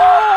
Whoa!